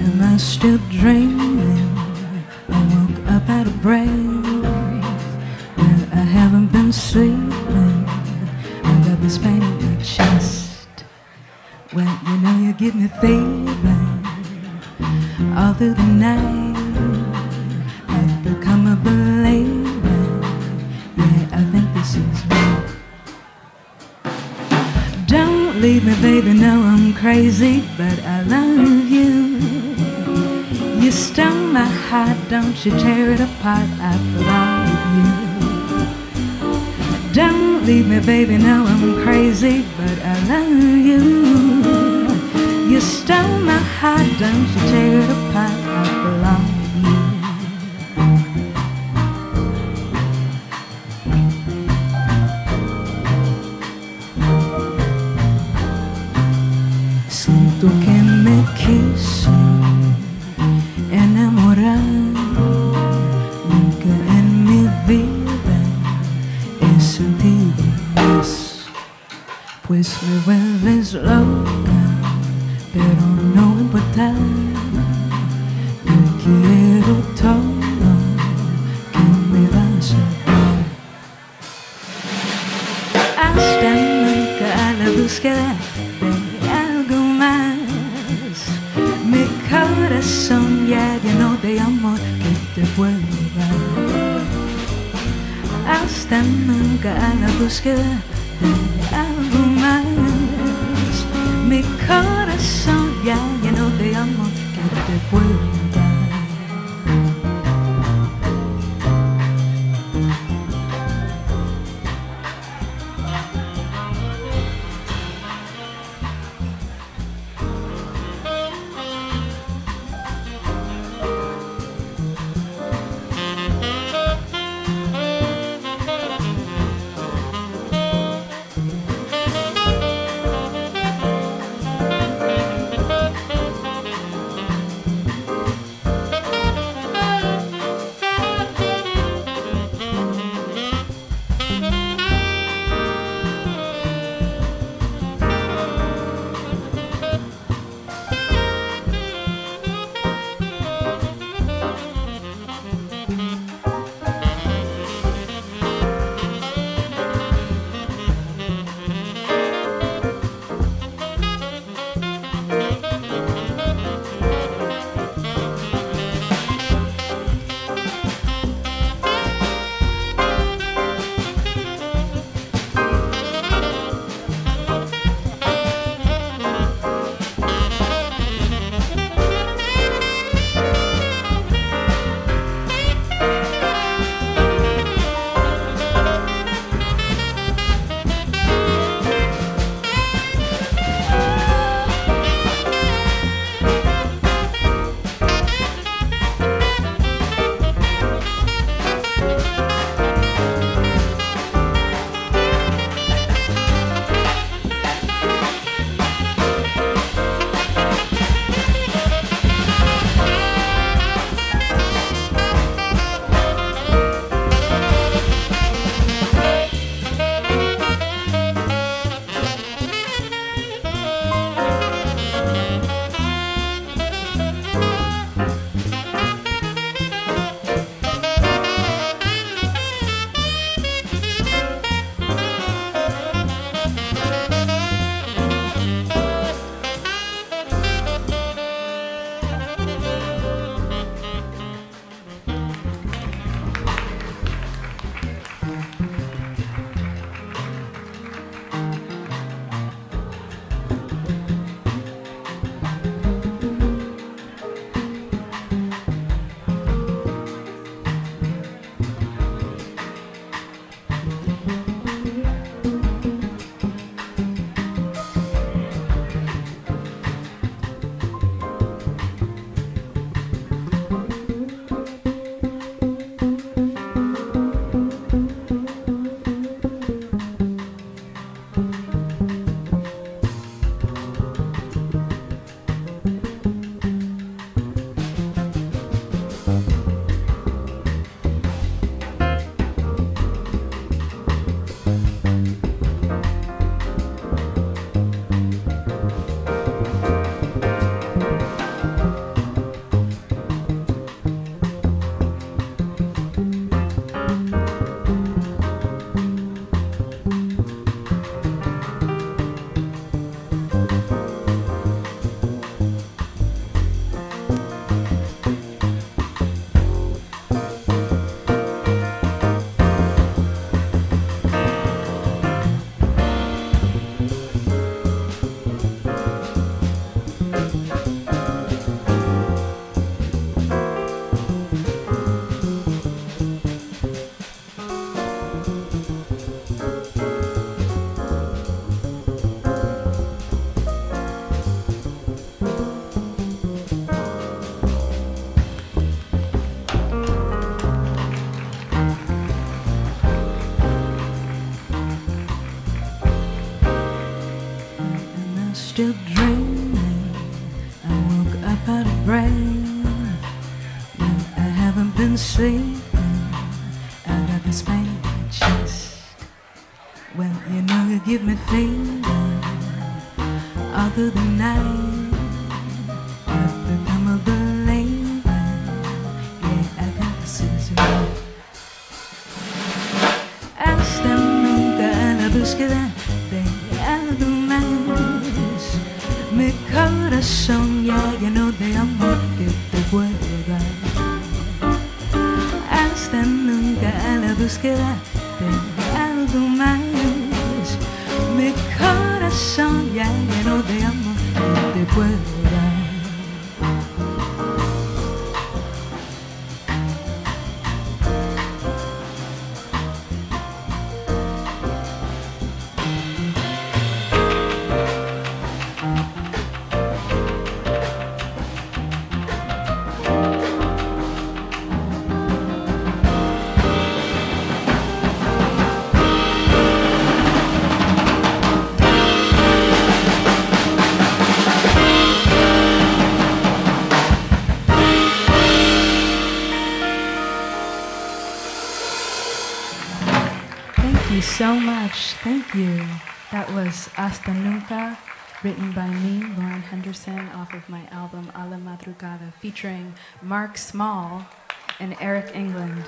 Am I still dreaming? I woke up out of breath. Well, I haven't been sleeping. I got this pain in my chest. Well, you know you give me fever all through the night. I've become a believer. Leave me, baby. No, I'm crazy, but I love you. You stole my heart, don't you tear it apart. I with you. Don't leave me, baby. No, I'm crazy, but I love you. You stole my heart, don't you tear it apart. I belong Pues me vuelves loca, pero no importa. Yo quiero todo que me vas a dar. Hasta nunca a la búsqueda de algo más. Mi corazón ya lleno de amor que te puedo dar. Hasta nunca a la búsqueda de algo más. Mi corazón ya lleno de amor que te puedo dar. still dreaming. I woke up out of breath. Well, I haven't been sleeping. I got this pain in my chest. Well, you know you give me feeling other than night. I've become a believer. Yeah, I think this is right. Hasta nunca la búsqueda corazón ya lleno de amor que te puedo dar. Hasta nunca la búsqueda de algo más. Mi corazón ya lleno de amor que te puedo dar. You so much. Thank you. That was Hasta Nunca, written by me, Lauren Henderson, off of my album A la Madrugada, featuring Mark Small and Eric England.